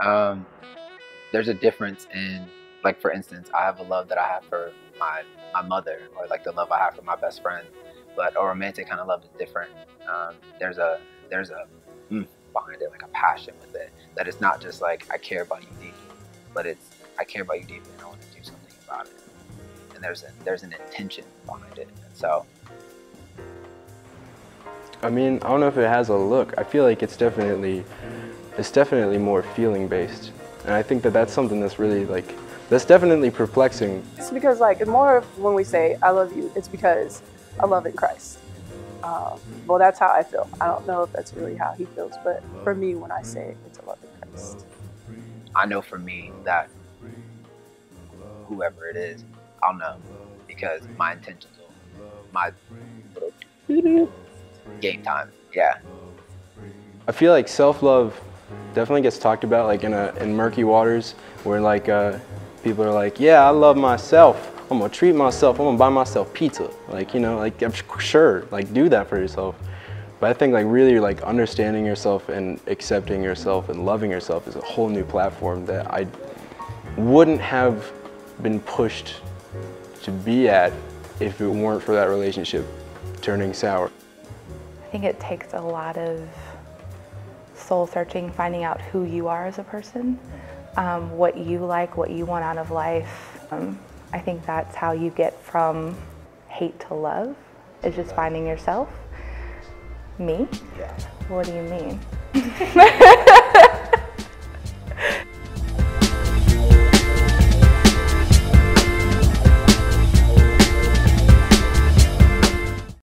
Um, there's a difference in, like, for instance, I have a love that I have for my my mother, or like the love I have for my best friend. But a romantic kind of love is different. Um, there's a there's a mm, behind it, like a passion with it. That it's not just like I care about you deeply, but it's I care about you deeply and I want to do something about it. And there's a there's an intention behind it. And so I mean, I don't know if it has a look. I feel like it's definitely, it's definitely more feeling based, and I think that that's something that's really like, that's definitely perplexing. It's because like more of when we say I love you, it's because I love in Christ. Um, well, that's how I feel. I don't know if that's really how he feels, but for me, when I say it, it's a love in Christ. I know for me that whoever it is, I'll know because my intentions will, my game time. Yeah. I feel like self-love definitely gets talked about like in a in murky waters where like uh, people are like, yeah, I love myself. I'm gonna treat myself. I'm gonna buy myself pizza. Like you know, like I'm sure, like do that for yourself. But I think like really like understanding yourself and accepting yourself and loving yourself is a whole new platform that I wouldn't have been pushed to be at if it weren't for that relationship turning sour. I think it takes a lot of soul searching, finding out who you are as a person, um, what you like, what you want out of life. Um, I think that's how you get from hate to love, is just finding yourself. Me? Yeah. What do you mean?